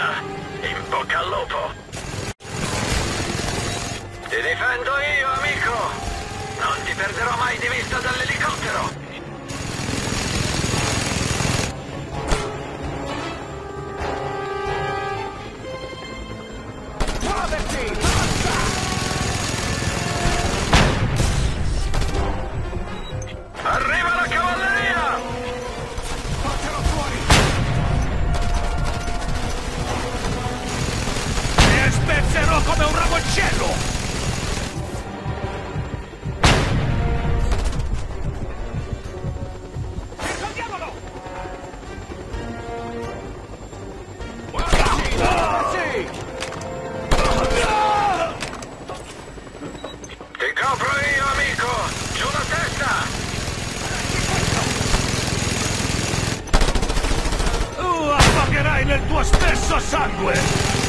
vita. In bocca al lupo. Ti difendo io, amico. Non ti perderò mai di vista dall'elicottero. La testa! Tu affogherai nel tuo stesso sangue!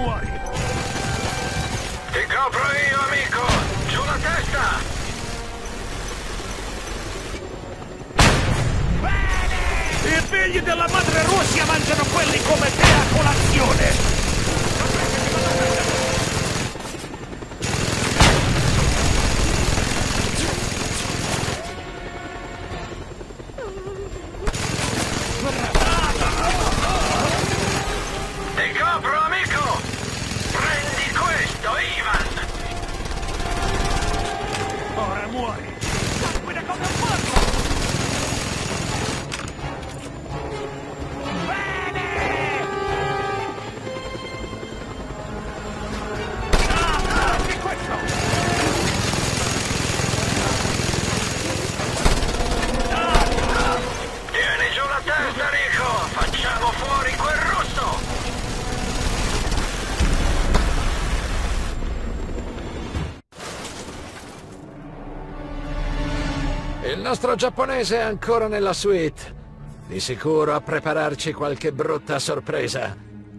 Muori! Ti copro io, amico! Giù la testa! I figli della madre Russia mangiano quelli come te a colazione! Il nostro giapponese è ancora nella suite. Di sicuro a prepararci qualche brutta sorpresa.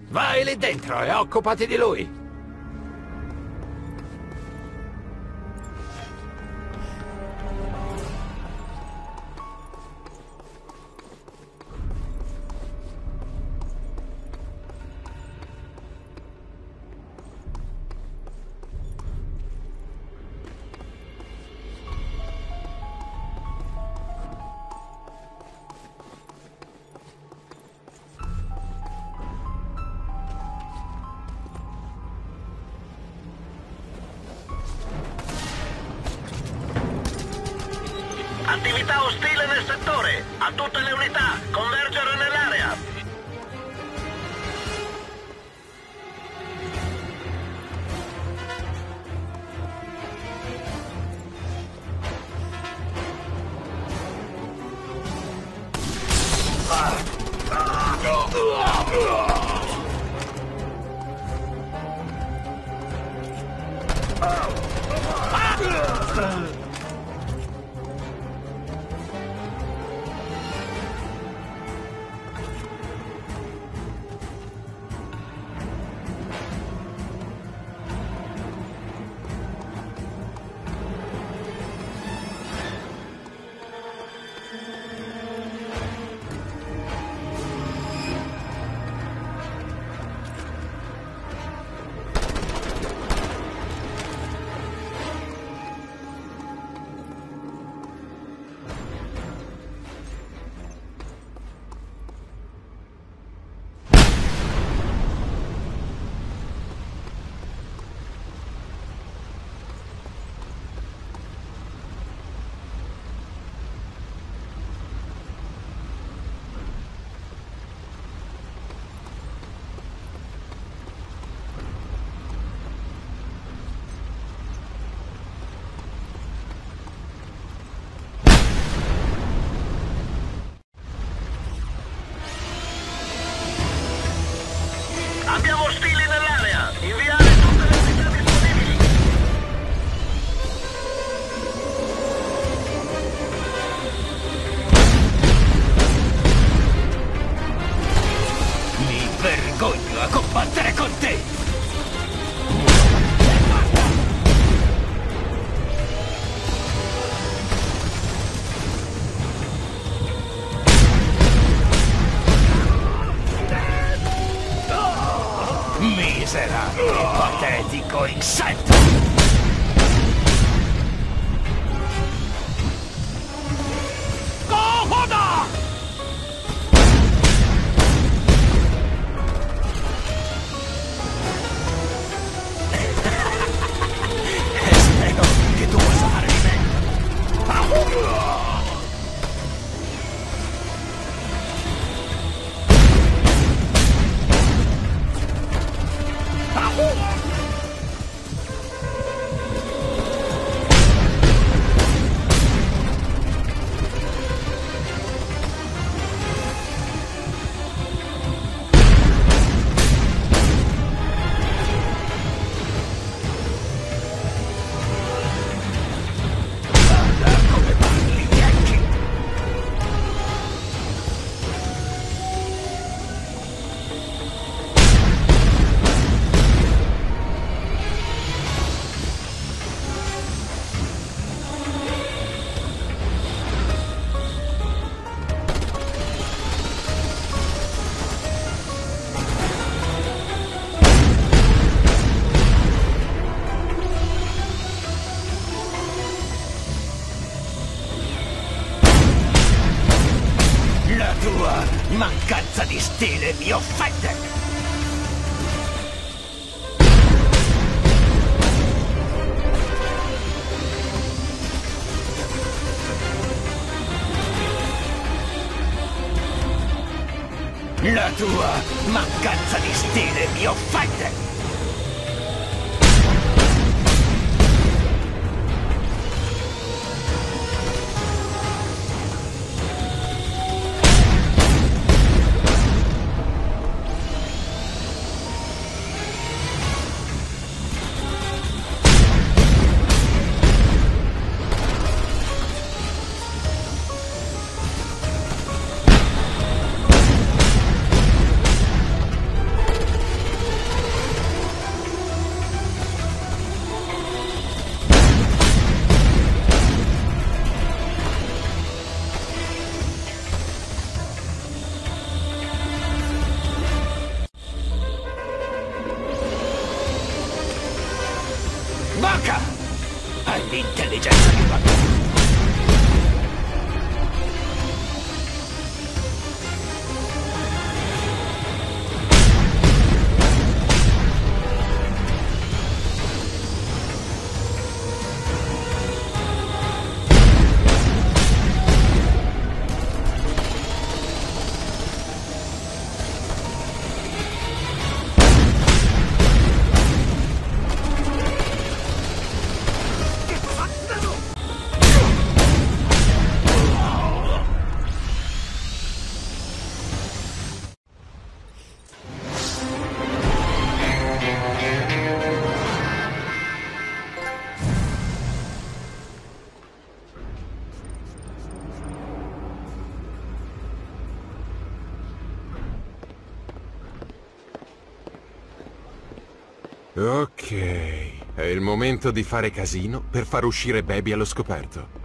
Vai lì dentro e occupati di lui. Uh... vergogno a combattere con te! Miserabile, patetico insetto! Tua mancanza di stile mi offende! La tua mancanza di stile mi offende! Ok, è il momento di fare casino per far uscire Baby allo scoperto.